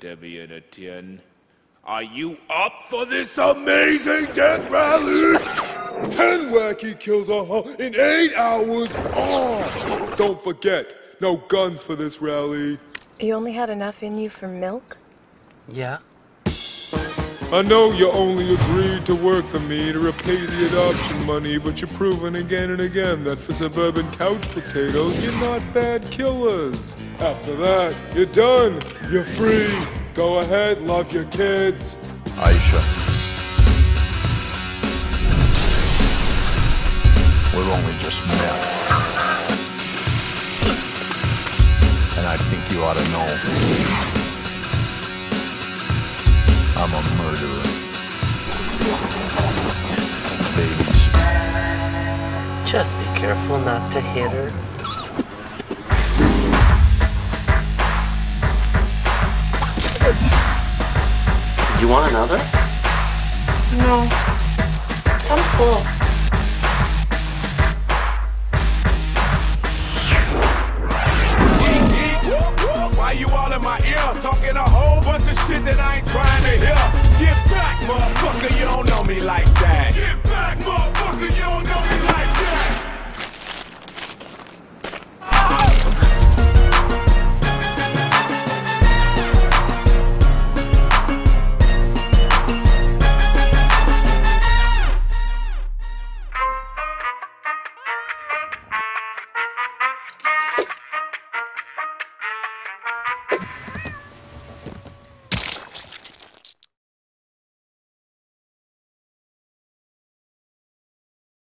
Debbie and Etienne. Are you up for this amazing death rally? Ten wacky kills a uh, in eight hours. Oh, don't forget, no guns for this rally. You only had enough in you for milk? Yeah. I know you only agreed to work for me to repay the adoption money, but you've proven again and again that for suburban couch potatoes, you're not bad killers. After that, you're done. You're free. Go ahead, love your kids. Aisha. We've only just met. And I think you ought to know I'm a murderer. Babies. Just be careful not to hit her. Do you want another? No. I'm full. Why you all in my ear? Talking a whole bunch of shit that I ain't trying to hear. Get back, motherfucker, you don't know me like that.